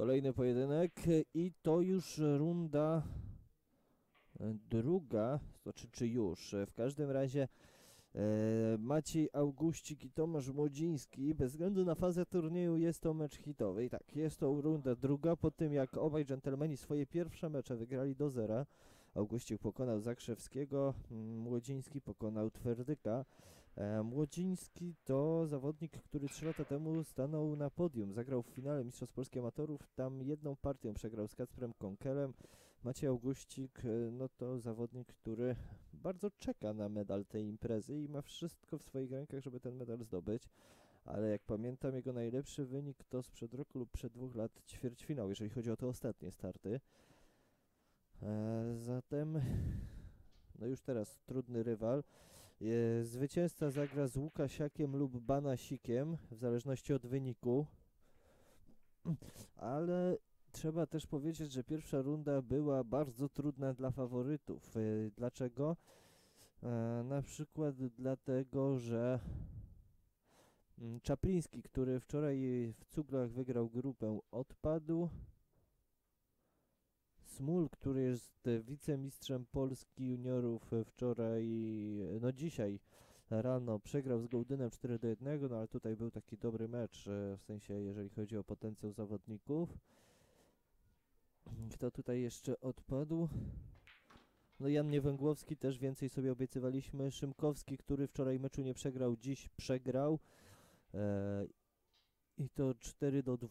Kolejny pojedynek i to już runda druga, to czy, już. W każdym razie e, Maciej Augustik i Tomasz Młodziński, bez względu na fazę turnieju jest to mecz hitowy. I tak, jest to runda druga, po tym jak obaj dżentelmeni swoje pierwsze mecze wygrali do zera. Augustik pokonał Zakrzewskiego, Młodziński pokonał Twerdyka. E, Młodziński to zawodnik, który trzy lata temu stanął na podium. Zagrał w finale Mistrzostw Polski Amatorów. Tam jedną partią przegrał z Kacprem Konkelem. Maciej Augustik, e, no to zawodnik, który bardzo czeka na medal tej imprezy i ma wszystko w swoich rękach, żeby ten medal zdobyć. Ale jak pamiętam, jego najlepszy wynik to sprzed roku lub przed dwóch lat ćwierćfinał, jeżeli chodzi o te ostatnie starty. E, zatem, no już teraz trudny rywal. E, zwycięzca zagra z Łukasiakiem lub Banasikiem, w zależności od wyniku. Ale trzeba też powiedzieć, że pierwsza runda była bardzo trudna dla faworytów. E, dlaczego? Na przykład dlatego, że mm, Czapliński, który wczoraj w Cuglach wygrał grupę, odpadł. Smul, który jest wicemistrzem Polski juniorów wczoraj, no dzisiaj rano przegrał z Gołdynem 4 do 1, no ale tutaj był taki dobry mecz, e, w sensie jeżeli chodzi o potencjał zawodników. Kto tutaj jeszcze odpadł? No Jan Niewęgłowski też więcej sobie obiecywaliśmy. Szymkowski, który wczoraj meczu nie przegrał, dziś przegrał. E, I to 4 do 2.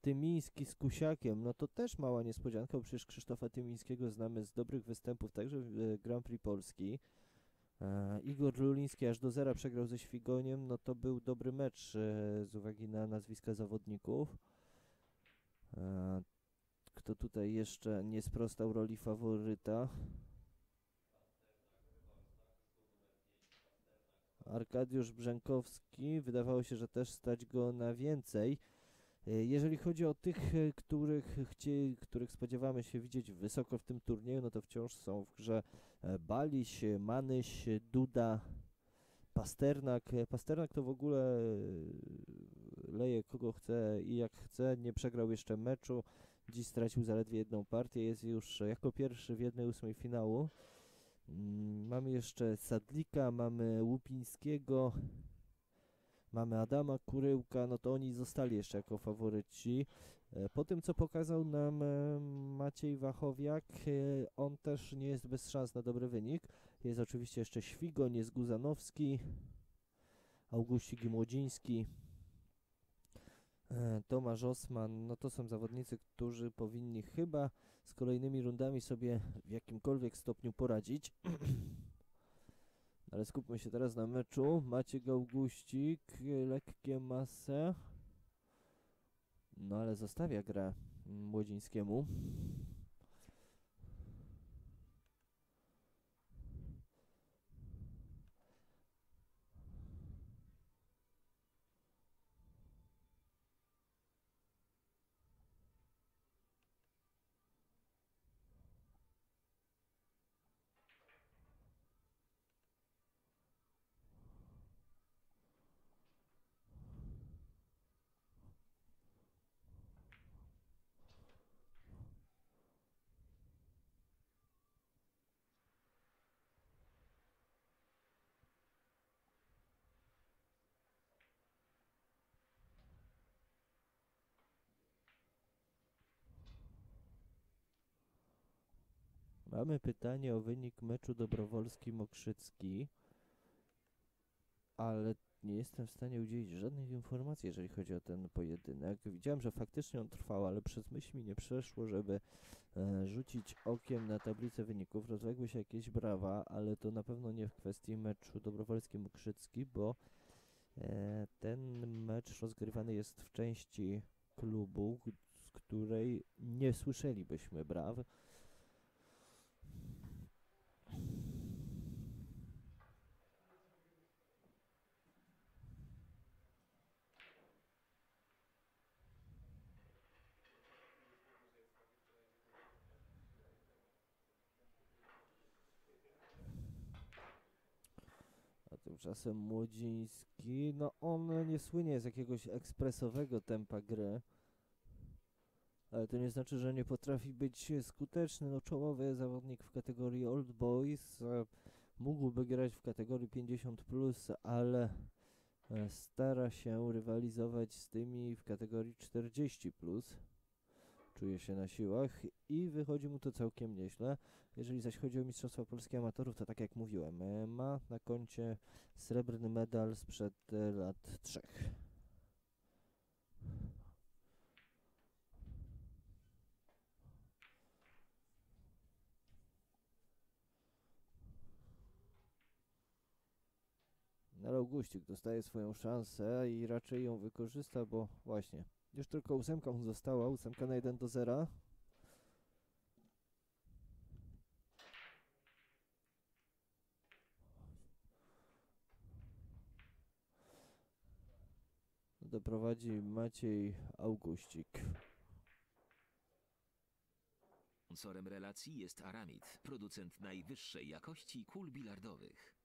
Tymiński z Kusiakiem, no to też mała niespodzianka, bo przecież Krzysztofa Tymińskiego znamy z dobrych występów także w e, Grand Prix Polski. E, Igor Luliński aż do zera przegrał ze Świgoniem, no to był dobry mecz e, z uwagi na nazwiska zawodników. E, kto tutaj jeszcze nie sprostał roli faworyta? Arkadiusz Brzękowski, wydawało się, że też stać go na więcej. E, jeżeli chodzi o tych, e, których, chcie, których spodziewamy się widzieć wysoko w tym turnieju, no to wciąż są w grze e, Baliś, Manyś, Duda, Pasternak. Pasternak to w ogóle leje kogo chce i jak chce. Nie przegrał jeszcze meczu. Dziś stracił zaledwie jedną partię. Jest już jako pierwszy w jednej ósmej finału. Mm, mamy jeszcze Sadlika, mamy Łupińskiego, mamy Adama Kuryłka, no to oni zostali jeszcze jako faworyci. E, po tym, co pokazał nam e, Maciej Wachowiak, e, on też nie jest bez szans na dobry wynik. Jest oczywiście jeszcze Świgoń, jest Guzanowski, Augustik Młodziński, Tomasz Osman, no to są zawodnicy, którzy powinni chyba z kolejnymi rundami sobie w jakimkolwiek stopniu poradzić. Ale skupmy się teraz na meczu. Maciek Auguścik, lekkie masę. No ale zostawia grę Młodzińskiemu. Mamy pytanie o wynik meczu Dobrowolski-Mokrzycki, ale nie jestem w stanie udzielić żadnych informacji, jeżeli chodzi o ten pojedynek. Widziałem, że faktycznie on trwał, ale przez myśl mi nie przeszło, żeby e, rzucić okiem na tablicę wyników. Rozległy się jakieś brawa, ale to na pewno nie w kwestii meczu Dobrowolski-Mokrzycki, bo e, ten mecz rozgrywany jest w części klubu, z której nie słyszelibyśmy braw. A tymczasem Młodziński, no on nie słynie z jakiegoś ekspresowego tempa gry. Ale to nie znaczy, że nie potrafi być skuteczny. No czołowy zawodnik w kategorii Old Boys. e, Mógłby grać w kategorii 50+, ale e, stara się rywalizować z tymi w kategorii 40+. Czuje się na siłach i wychodzi mu to całkiem nieźle. Jeżeli zaś chodzi o Mistrzostwa Polskie Amatorów, to tak jak mówiłem, e, ma na koncie srebrny medal sprzed e, lat trzech. Ale Augustik dostaje swoją szansę i raczej ją wykorzysta, bo właśnie, już tylko ósemka mu została, ósemka na 1 do 0. Doprowadzi Maciej Augustik. Sponsorem relacji jest Aramid, producent najwyższej jakości kul bilardowych.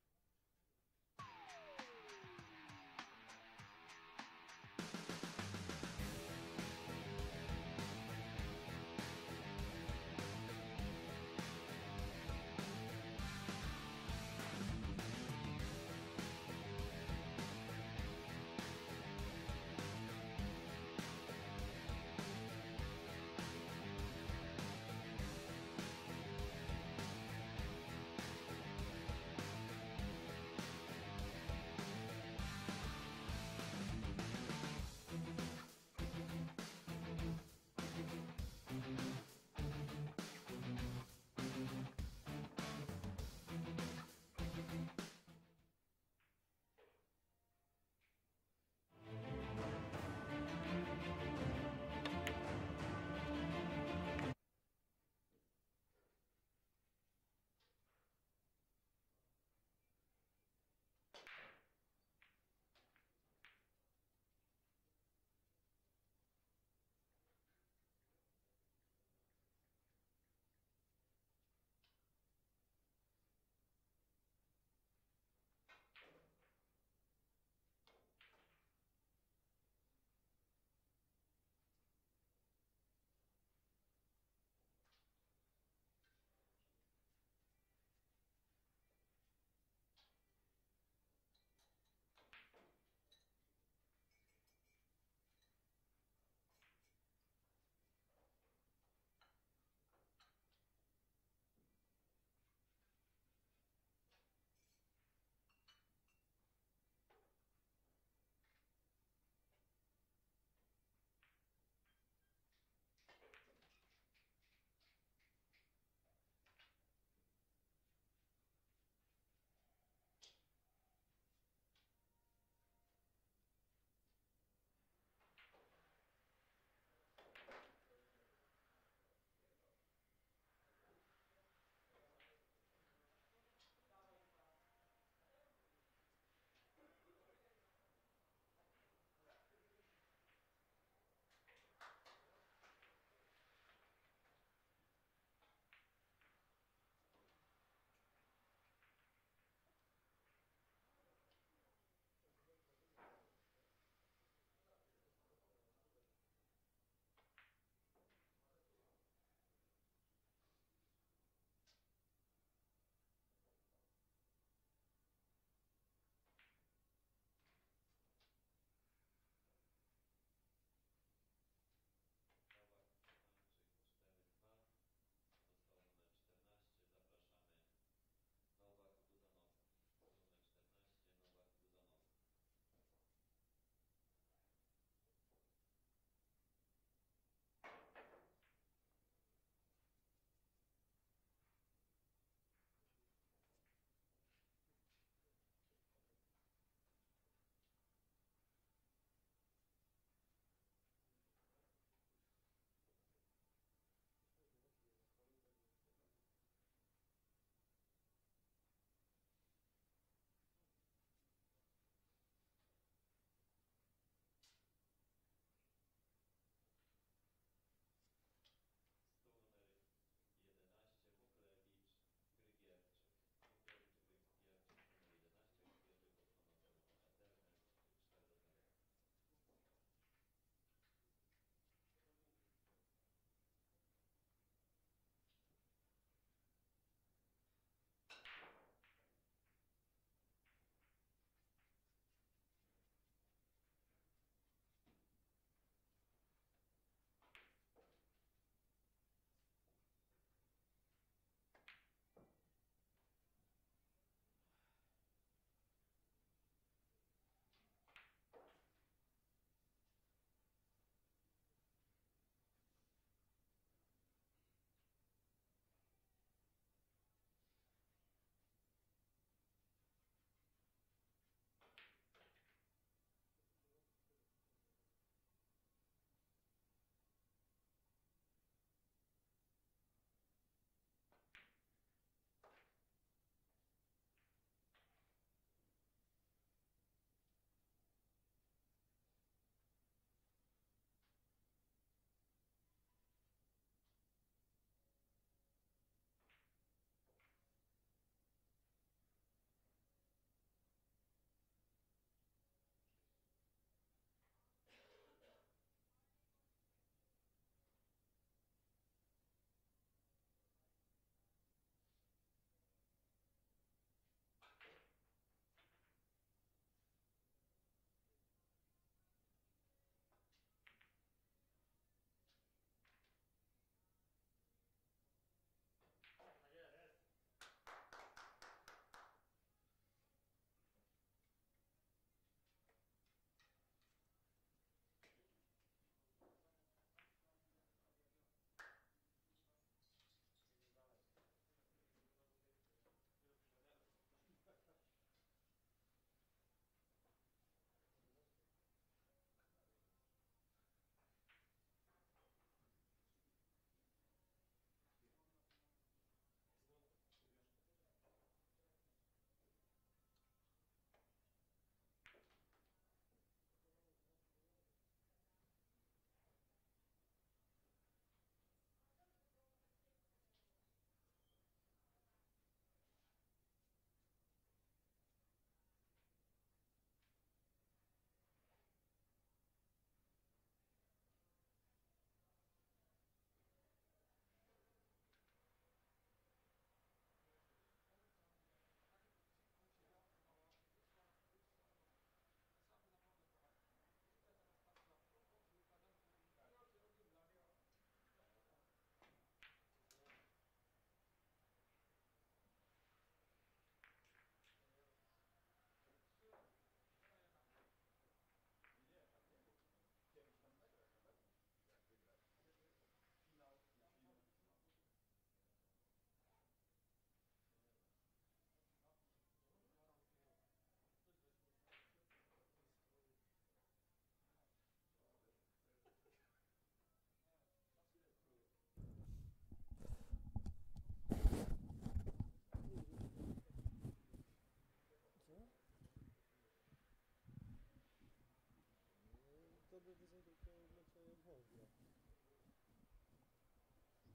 sobie wyżej tylko znaczy węzła.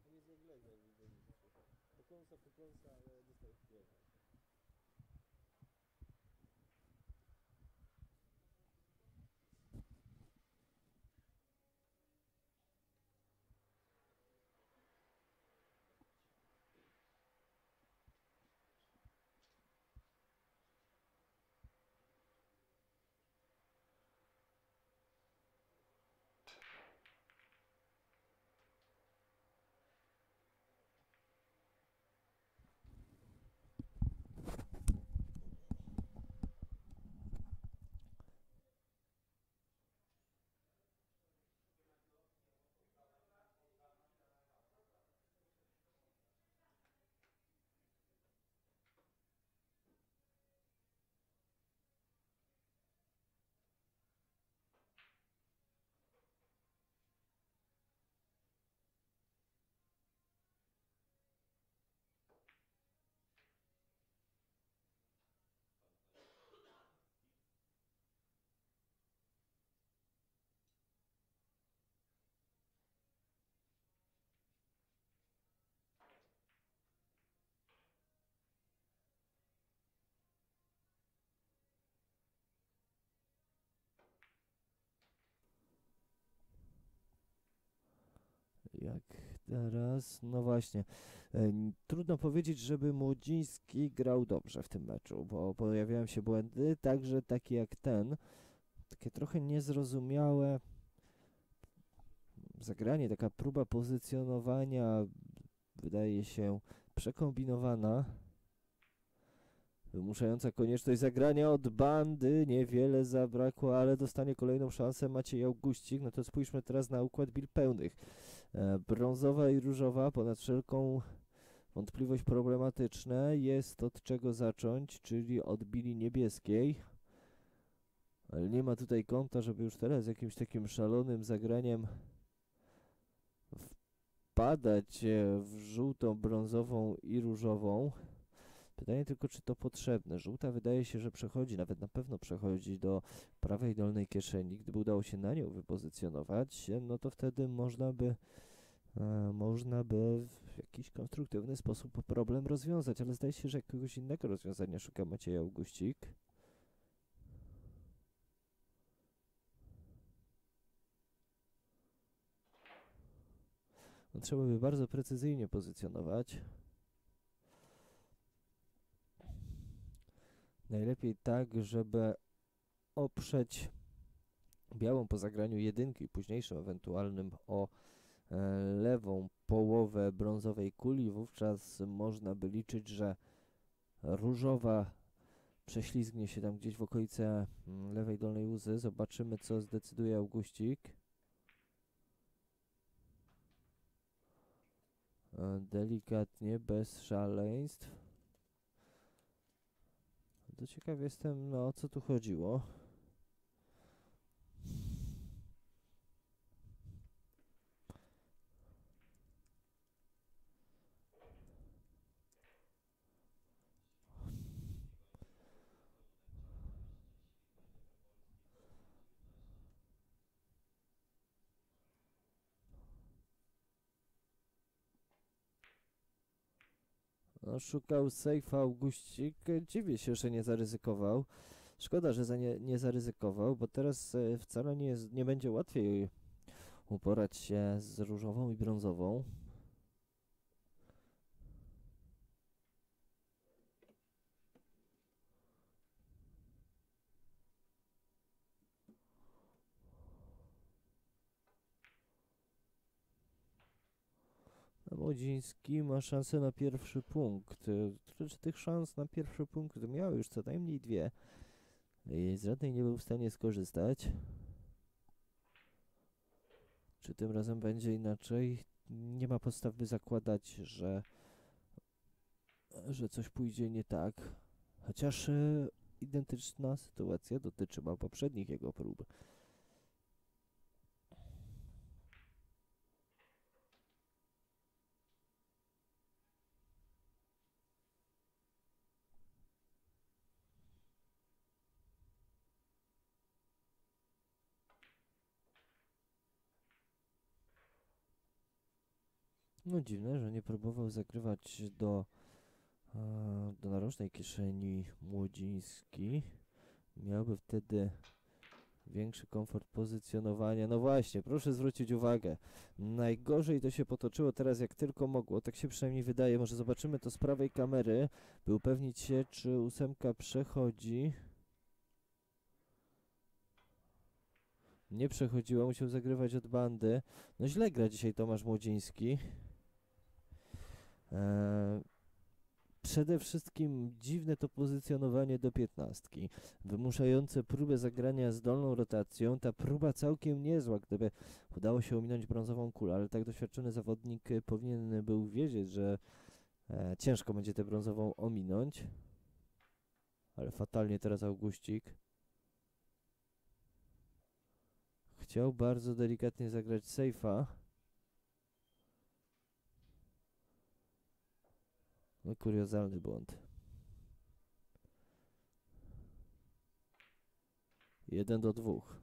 To nie jest jak legal, widzę. Do końca, po końca, ale dostaję w pierdol. Teraz? No właśnie. E, Trudno powiedzieć, żeby Młodziński grał dobrze w tym meczu, bo pojawiają się błędy, także takie jak ten, takie trochę niezrozumiałe zagranie, taka próba pozycjonowania wydaje się przekombinowana, wymuszająca konieczność zagrania od bandy, niewiele zabrakło, ale dostanie kolejną szansę Maciej Auguścik, no to spójrzmy teraz na układ bil pełnych. E, Brązowa i różowa ponad wszelką wątpliwość problematyczne. Jest od czego zacząć, czyli od bili niebieskiej. Ale nie ma tutaj kąta, żeby już teraz jakimś takim szalonym zagraniem wpadać e, w żółtą, brązową i różową. Pytanie tylko, czy to potrzebne. Żółta wydaje się, że przechodzi, nawet na pewno przechodzi do prawej dolnej kieszeni. Gdyby udało się na nią wypozycjonować, no to wtedy można by można by w jakiś konstruktywny sposób problem rozwiązać, ale zdaje się, że jakiegoś innego rozwiązania szuka Maciej Auguścik. No, trzeba by bardzo precyzyjnie pozycjonować. Najlepiej tak, żeby oprzeć białą po zagraniu jedynki późniejszym ewentualnym o e, lewą połowę brązowej kuli, wówczas można by liczyć, że różowa prześlizgnie się tam gdzieś w okolice mm, lewej dolnej łzy. Zobaczymy, co zdecyduje Auguścik. E, Delikatnie, bez szaleństw. To ciekaw jestem, no o co tu chodziło. Szukał sejfa Auguścik. Dziwię się, że nie zaryzykował. Szkoda, że za nie, nie zaryzykował, bo teraz e, wcale nie, jest, nie będzie łatwiej uporać się z różową i brązową. A Młodziński ma szansę na pierwszy punkt. Y, Czy tych szans na pierwszy punkt miał już co najmniej dwie. I z żadnej nie był w stanie skorzystać. Czy tym razem będzie inaczej? Nie ma podstaw, by zakładać, że, że coś pójdzie nie tak. Chociaż y, identyczna sytuacja dotyczyła poprzednich jego prób. No dziwne, że nie próbował zagrywać do, e, do narożnej kieszeni Młodziński. Miałby wtedy większy komfort pozycjonowania. No właśnie, proszę zwrócić uwagę. Najgorzej to się potoczyło teraz jak tylko mogło. Tak się przynajmniej wydaje. Może zobaczymy to z prawej kamery, by upewnić się, czy ósemka przechodzi. Nie przechodziła, musiał zagrywać od bandy. No źle gra dzisiaj Tomasz Młodziński. Eee, przede wszystkim dziwne to pozycjonowanie do piętnastki, wymuszające próbę zagrania z dolną rotacją. Ta próba całkiem niezła, gdyby udało się ominąć brązową kulę, ale tak doświadczony zawodnik powinien był wiedzieć, że e, ciężko będzie tę brązową ominąć. Ale fatalnie teraz Augustik. Chciał bardzo delikatnie zagrać safe'a. No kuriozalny błąd. Jeden do dwóch.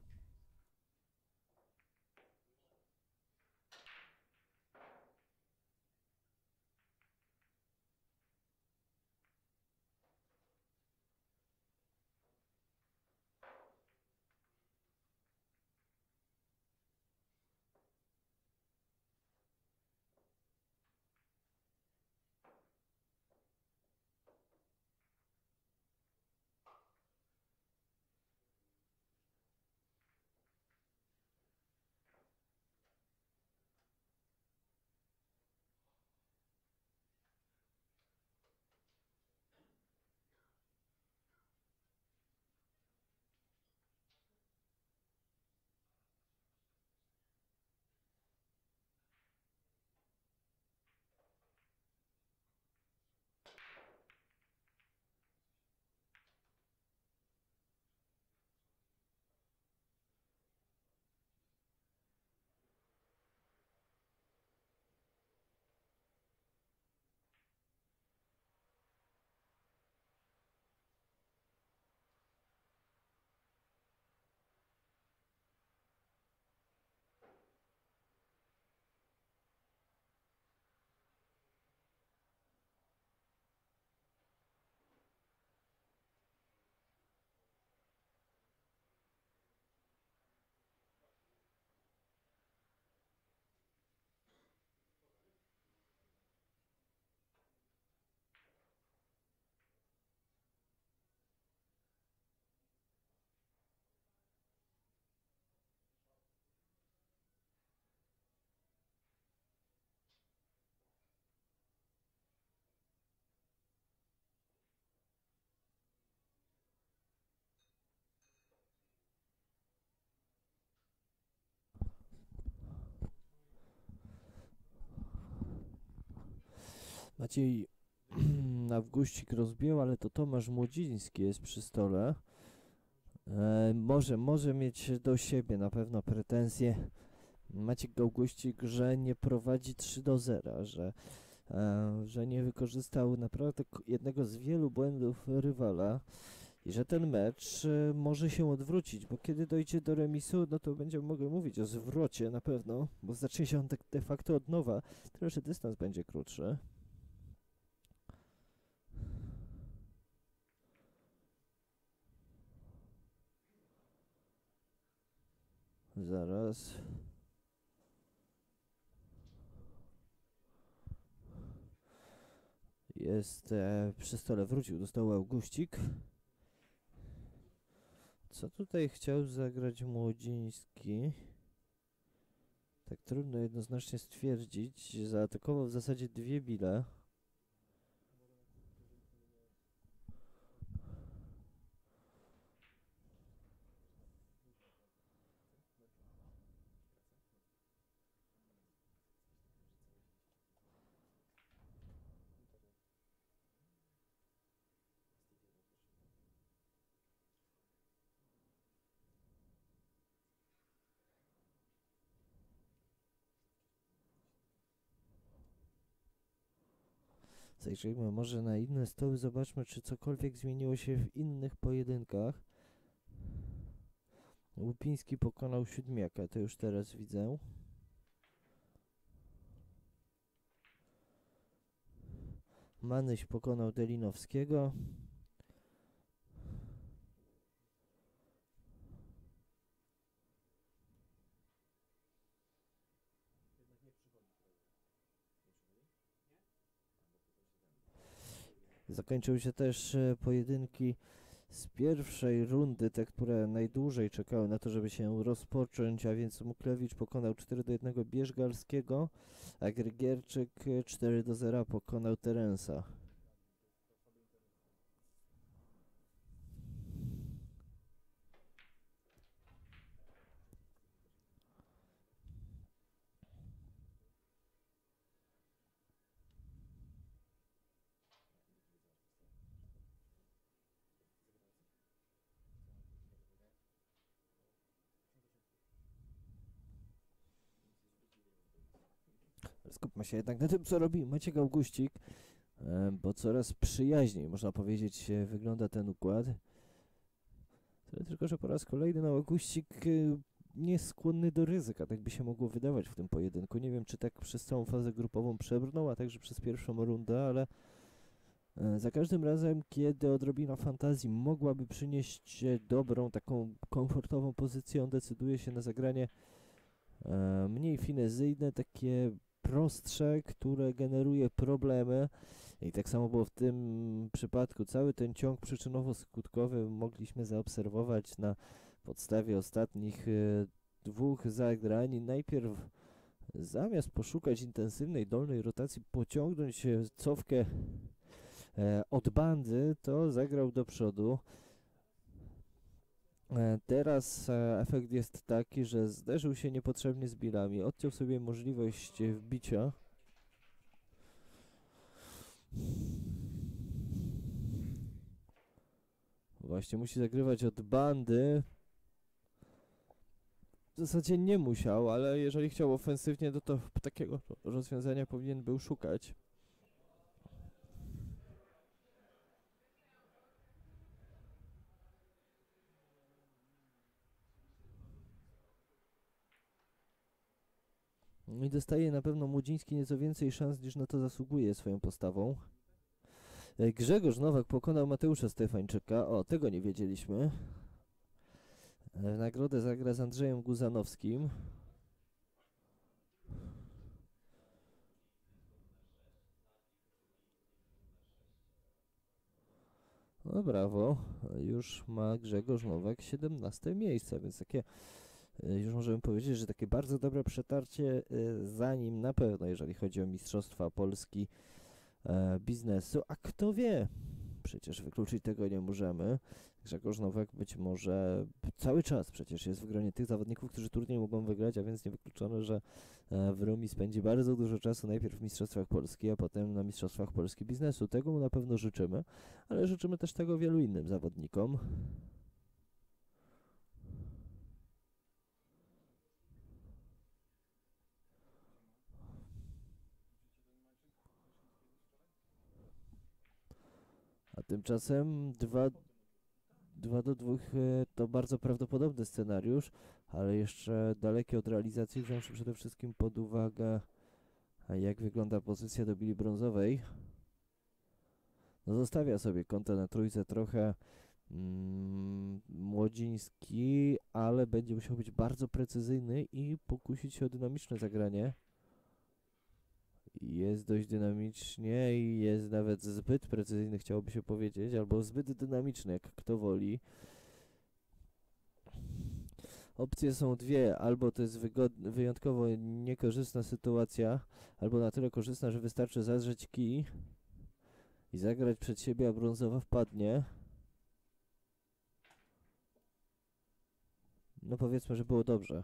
Maciej Awguścik rozbił, ale to Tomasz Młodziński jest przy stole. E, może, może mieć do siebie na pewno pretensje Maciek Auguścik, że nie prowadzi 3 do 0, że, e, że nie wykorzystał naprawdę jednego z wielu błędów rywala i że ten mecz e, może się odwrócić, bo kiedy dojdzie do remisu, no to będziemy mogli mówić o zwrocie na pewno, bo zacznie się on tak de facto od nowa, tylko że dystans będzie krótszy. Zaraz. Jest e, przy stole, wrócił do stołu Augustik. Co tutaj chciał zagrać Młodziński? Tak trudno jednoznacznie stwierdzić. Zaatakował w zasadzie dwie bile. Zajrzyjmy może na inne stoły, zobaczmy czy cokolwiek zmieniło się w innych pojedynkach. Łupiński pokonał siódmiaka, to już teraz widzę. Manyś pokonał Delinowskiego. Zakończyły się też e, pojedynki z pierwszej rundy, te, które najdłużej czekały na to, żeby się rozpocząć, a więc Muklewicz pokonał 4 do 1 Bierzgalskiego, a Grygierczyk e, 4 do 0 pokonał Terensa. Skupmy się jednak na tym, co robi Maciek Augustik, bo coraz przyjaźniej, można powiedzieć, e, wygląda ten układ. Tyle tylko, że po raz kolejny no, Augustik e, nie skłonny do ryzyka, tak by się mogło wydawać w tym pojedynku. Nie wiem, czy tak przez całą fazę grupową przebrnął, a także przez pierwszą rundę, ale e, za każdym razem, kiedy odrobina fantazji mogłaby przynieść dobrą, taką komfortową pozycję, on decyduje się na zagranie mniej finezyjne, takie prostsze, które generuje problemy. I tak samo było w tym przypadku. Cały ten ciąg przyczynowo-skutkowy mogliśmy zaobserwować na podstawie ostatnich e, dwóch zagrań. Najpierw zamiast poszukać intensywnej dolnej rotacji, pociągnąć e, cofkę e, od bandy, to zagrał do przodu. E, Teraz e, efekt jest taki, że zderzył się niepotrzebnie z bilami, odciął sobie możliwość e, wbicia. Właśnie musi zagrywać od bandy. W zasadzie nie musiał, ale jeżeli chciał ofensywnie, to, to takiego rozwiązania powinien był szukać. I dostaje na pewno Młodziński nieco więcej szans niż na to zasługuje swoją postawą. E, Grzegorz Nowak pokonał Mateusza Stefańczyka. O, tego nie wiedzieliśmy. E, nagrodę zagra z Andrzejem Guzanowskim. No brawo, już ma Grzegorz Nowak 17 miejsce, więc takie już możemy powiedzieć, że takie bardzo dobre przetarcie y, za nim na pewno, jeżeli chodzi o Mistrzostwa Polski e, biznesu. A kto wie, przecież wykluczyć tego nie możemy. Grzegorz Nowak być może cały czas przecież jest w gronie tych zawodników, którzy turniej mogą wygrać, a więc niewykluczone, że e, w Rumi spędzi bardzo dużo czasu najpierw w Mistrzostwach Polski, a potem na Mistrzostwach Polski biznesu. Tego mu na pewno życzymy, ale życzymy też tego wielu innym zawodnikom. A tymczasem 2 2 do 2 to bardzo prawdopodobny scenariusz, ale jeszcze dalekie od realizacji, wziąwszy przede wszystkim pod uwagę, a jak wygląda pozycja do bili brązowej. No zostawia sobie kątę na trójce trochę mm, młodziński, ale będzie musiał być bardzo precyzyjny i pokusić się o dynamiczne zagranie. Jest dość dynamicznie i jest nawet zbyt precyzyjny, chciałoby się powiedzieć, albo zbyt dynamiczny, jak kto woli. Opcje są dwie, albo to jest wygod- wyjątkowo niekorzystna sytuacja, albo na tyle korzystna, że wystarczy zadrzeć kij i zagrać przed siebie, a brązowa wpadnie. No powiedzmy, że było dobrze.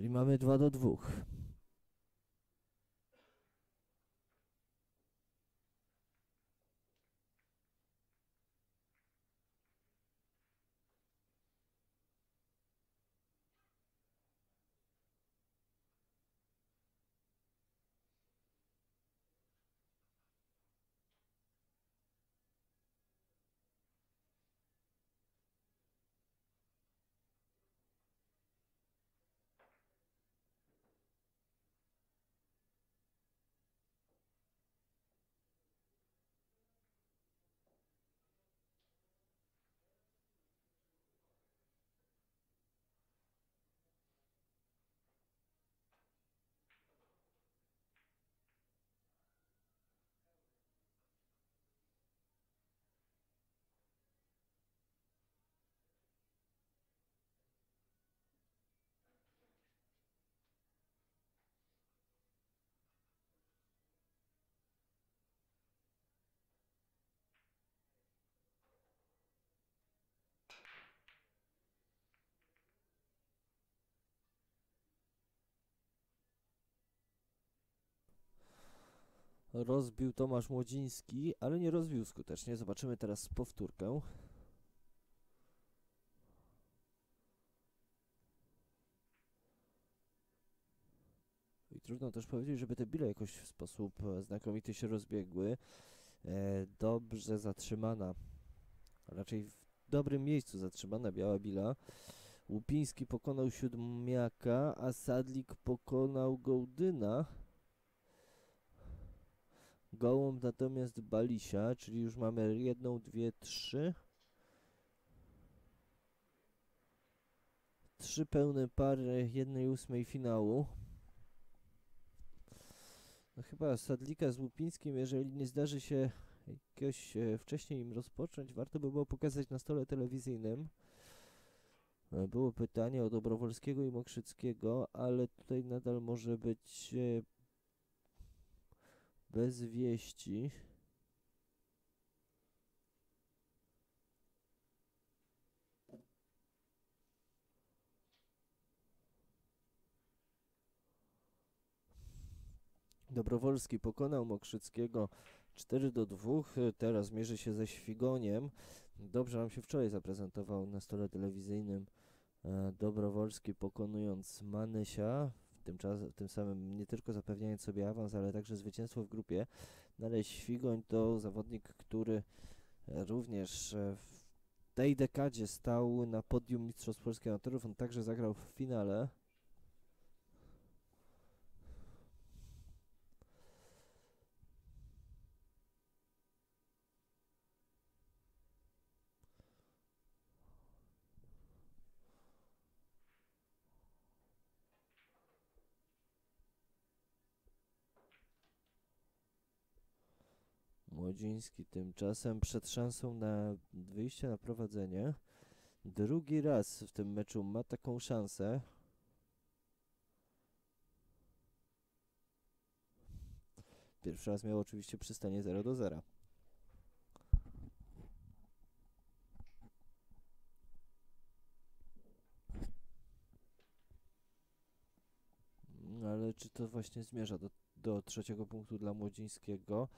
Czyli mamy 2 do 2. rozbił Tomasz Młodziński, ale nie rozbił skutecznie. Zobaczymy teraz powtórkę. I trudno też powiedzieć, żeby te bile jakoś w sposób e, znakomity się rozbiegły. E, dobrze zatrzymana, raczej w dobrym miejscu zatrzymana biała bila. Łupiński pokonał siódmiaka, a Sadlik pokonał Gołdyna. Gołąb natomiast Balisia, czyli już mamy jedną, dwie, trzy. Trzy pełne pary jednej ósmej finału. No chyba Sadlika z Łupińskim, jeżeli nie zdarzy się jakiegoś e, wcześniej im rozpocząć, warto by było pokazać na stole telewizyjnym. E, Było pytanie o Dobrowolskiego i Mokrzyckiego, ale tutaj nadal może być e, bez wieści. Dobrowolski pokonał Mokrzyckiego 4 do 2. e, Teraz mierzy się ze Świgoniem. Dobrze nam się wczoraj zaprezentował na stole telewizyjnym e, Dobrowolski pokonując Manysia, w tym, samym nie tylko zapewniając sobie awans, ale także zwycięstwo w grupie. No ale Świgoń to zawodnik, który e, również e, w tej dekadzie stał na podium Mistrzostw Polski Amatorów. On także zagrał w finale. Tymczasem przed szansą na wyjście na prowadzenie. Drugi raz w tym meczu ma taką szansę. Pierwszy raz miał oczywiście przystanie 0 do 0. Ale czy to właśnie zmierza do, do trzeciego punktu dla Młodzińskiego?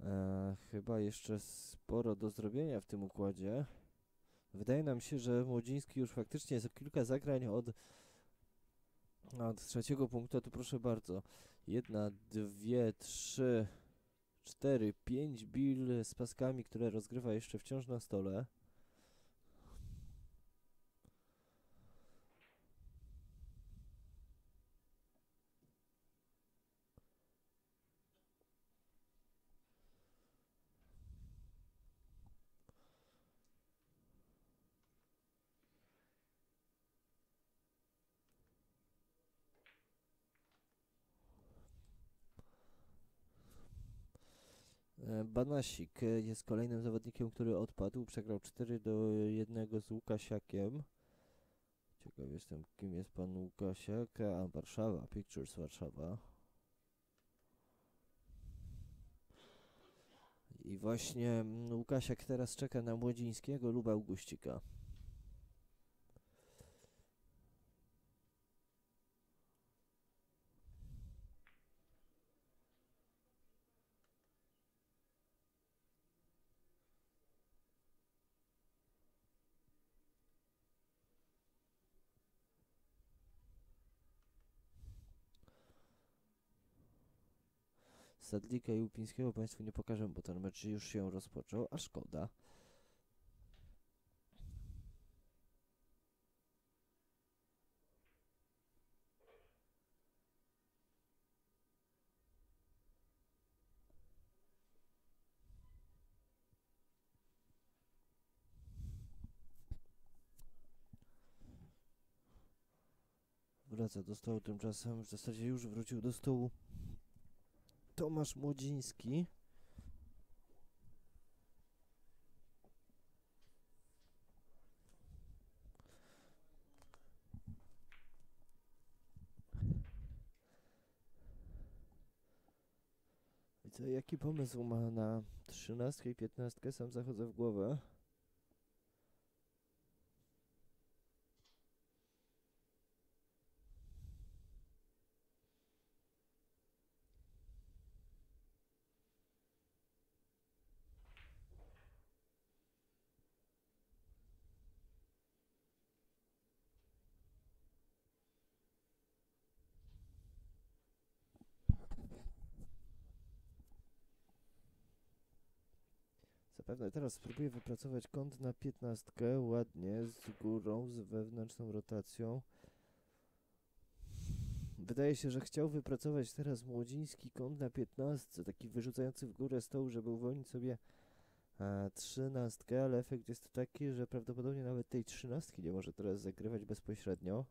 E, chyba jeszcze sporo do zrobienia w tym układzie. Wydaje nam się, że Młodziński już faktycznie za kilka zagrań od, od trzeciego punktu, to proszę bardzo. Jedna, dwie, trzy, cztery, pięć bil z paskami, które rozgrywa jeszcze wciąż na stole. E, Banasik e, jest kolejnym zawodnikiem, który odpadł. Przegrał 4 do 1 z Łukasiakiem. Ciekaw jestem, kim jest pan Łukasiak. A, Warszawa, Pictures Warszawa. I właśnie mm, Łukasiak teraz czeka na Młodzińskiego lub Augustika. Sadlika i Łupińskiego Państwu nie pokażę, bo ten mecz już się rozpoczął, a szkoda. Wraca do stołu tymczasem, w zasadzie już wrócił do stołu Tomasz Młodziński. I co, jaki pomysł ma na trzynastkę i piętnastkę? Sam zachodzę w głowę. Zapewne teraz spróbuję wypracować kąt na piętnastkę, ładnie, z górą, z wewnętrzną rotacją. Wydaje się, że chciał wypracować teraz młodziński kąt na piętnastce, taki wyrzucający w górę stołu, żeby uwolnić sobie a, trzynastkę, ale efekt jest taki, że prawdopodobnie nawet tej trzynastki nie może teraz zagrywać bezpośrednio.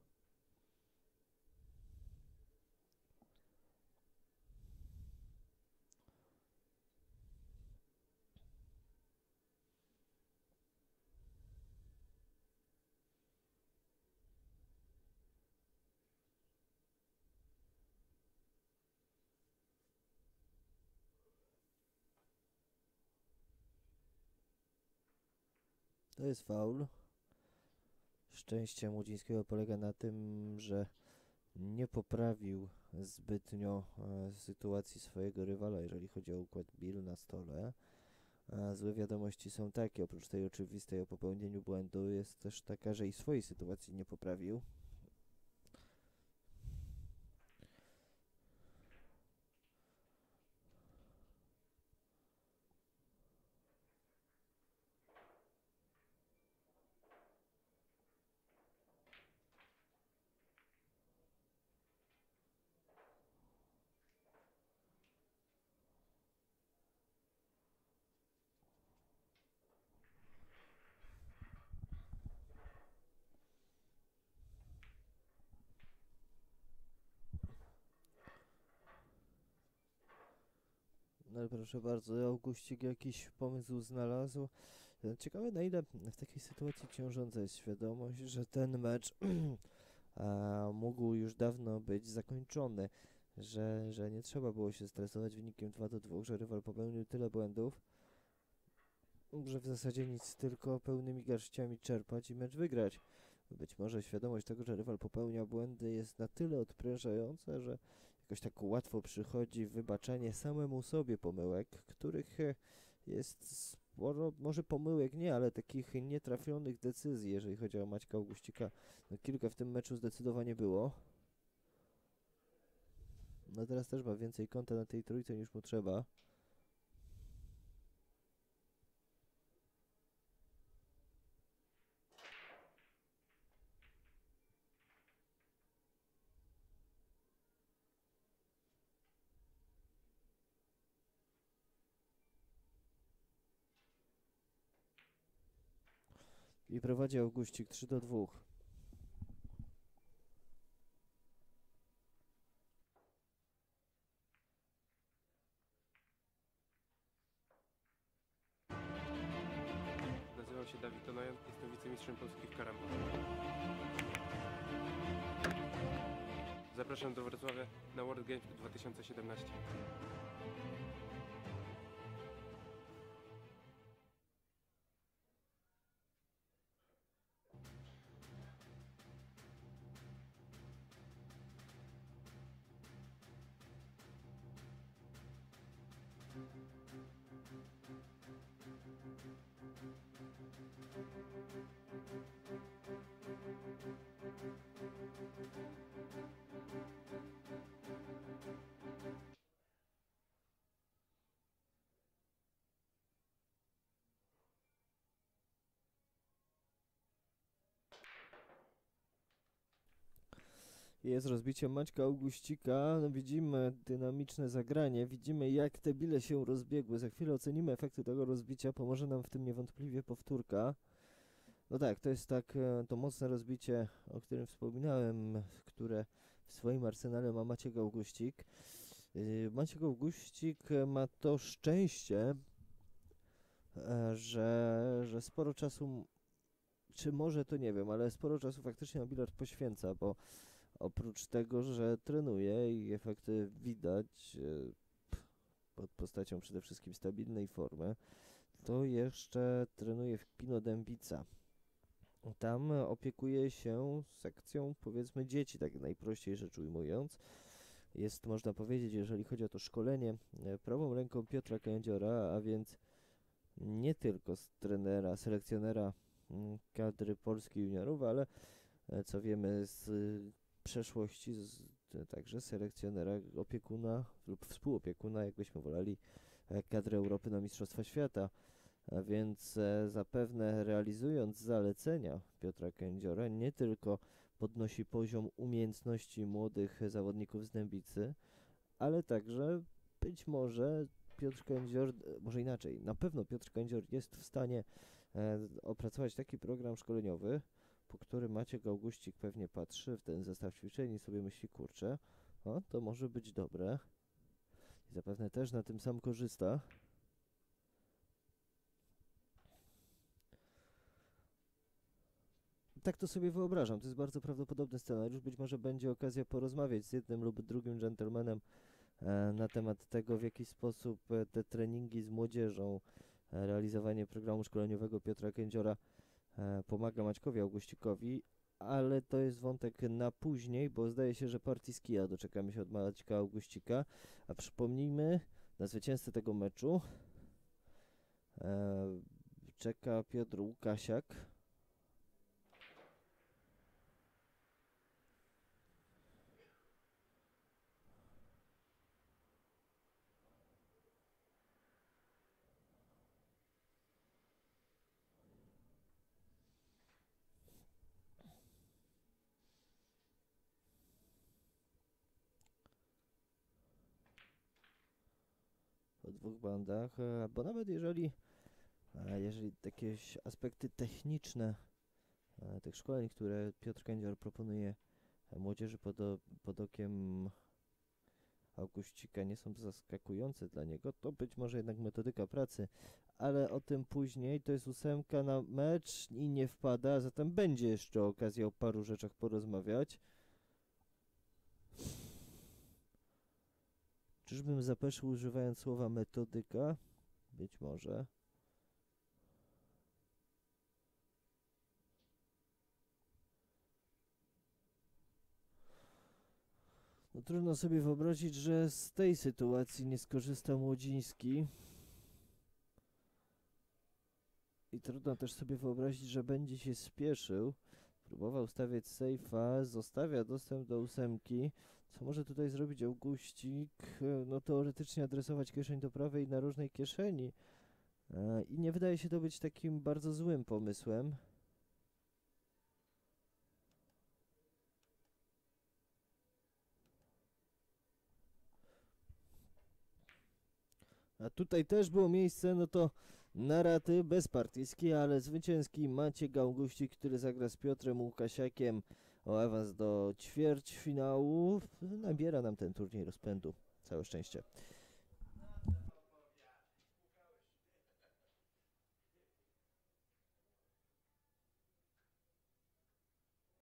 To jest faul. Szczęście Młodzińskiego polega na tym, że nie poprawił zbytnio e, sytuacji swojego rywala, jeżeli chodzi o układ Bill na stole. A złe wiadomości są takie, oprócz tej oczywistej o popełnieniu błędu, jest też taka, że i swojej sytuacji nie poprawił. Ale proszę bardzo, Augustik jakiś pomysł znalazł. E, Ciekawe na ile w takiej sytuacji książąca jest świadomość, że ten mecz a, mógł już dawno być zakończony, że, że nie trzeba było się stresować wynikiem 2 do 2, że rywal popełnił tyle błędów, że w zasadzie nic, tylko pełnymi garściami czerpać i mecz wygrać. Być może świadomość tego, że rywal popełnia błędy jest na tyle odprężająca, że jakoś tak łatwo przychodzi wybaczenie samemu sobie pomyłek, których e, jest sporo, może pomyłek nie, ale takich nietrafionych decyzji, jeżeli chodzi o Maćka Augustika. No, kilka w tym meczu zdecydowanie było. No teraz też ma więcej konta na tej trójce niż mu trzeba. I prowadzi Augustik 3 do 2. Jest rozbicie Maćka Augustika. No widzimy dynamiczne zagranie, widzimy jak te bile się rozbiegły. Za chwilę ocenimy efekty tego rozbicia. Pomoże nam w tym niewątpliwie powtórka. No tak, to jest tak e, to mocne rozbicie, o którym wspominałem, które w swoim arsenale ma Maciek Augustik. Yy, Maciek Augustik e, ma to szczęście, e, że, że sporo czasu, czy może to nie wiem, ale sporo czasu faktycznie na bilard poświęca, bo oprócz tego, że trenuje i efekty widać e, pod postacią przede wszystkim stabilnej formy, to jeszcze trenuje w Kino Dębica. Tam opiekuje się sekcją, powiedzmy, dzieci, tak najprościej rzecz ujmując. Jest, można powiedzieć, jeżeli chodzi o to szkolenie, e, prawą ręką Piotra Kędziora, a więc nie tylko z trenera, selekcjonera mm, kadry polskiej juniorów, ale e, co wiemy z przeszłości, z, także selekcjonera, opiekuna lub współopiekuna, jakbyśmy woleli, e, kadry Europy na Mistrzostwa Świata. A więc e, zapewne realizując zalecenia Piotra Kędziora nie tylko podnosi poziom umiejętności młodych zawodników z Dębicy, ale także być może Piotr Kędzior, może inaczej, na pewno Piotr Kędzior jest w stanie e, opracować taki program szkoleniowy, po którym Maciek Auguścik pewnie patrzy w ten zestaw ćwiczeń i sobie myśli, kurczę, o, to może być dobre. I zapewne też na tym sam korzysta. Tak to sobie wyobrażam. To jest bardzo prawdopodobny scenariusz. Być może będzie okazja porozmawiać z jednym lub drugim dżentelmenem e, na temat tego, w jaki sposób e, te treningi z młodzieżą, e, realizowanie programu szkoleniowego Piotra Kędziora pomaga Maćkowi Augustikowi, ale to jest wątek na później, bo zdaje się, że partii z kija doczekamy się od Maćka Augustika. A przypomnijmy, na zwycięzcę tego meczu e, czeka Piotr Łukasiak. po dwóch bandach, e, bo nawet jeżeli, e, jeżeli jakieś aspekty techniczne e, tych szkoleń, które Piotr Kędzior proponuje młodzieży pod, o- pod okiem Auguscika nie są zaskakujące dla niego, to być może jednak metodyka pracy, ale o tym później, to jest ósemka na mecz i nie wpada, zatem będzie jeszcze okazja o paru rzeczach porozmawiać. Czyżbym zapeszył używając słowa metodyka? Być może. No trudno sobie wyobrazić, że z tej sytuacji nie skorzysta Młodziński. I trudno też sobie wyobrazić, że będzie się spieszył. Próbował stawiać sejfa, zostawia dostęp do ósemki. Co może tutaj zrobić Augustik? E, No teoretycznie adresować kieszeń do prawej na różnej kieszeni. E, I nie wydaje się to być takim bardzo złym pomysłem. A tutaj też było miejsce, no to na raty bezpartyjski, ale zwycięski Maciek Augustik, który zagra z Piotrem Łukasiakiem o awans do ćwierćfinału. Nabiera nam ten turniej rozpędu. Całe szczęście.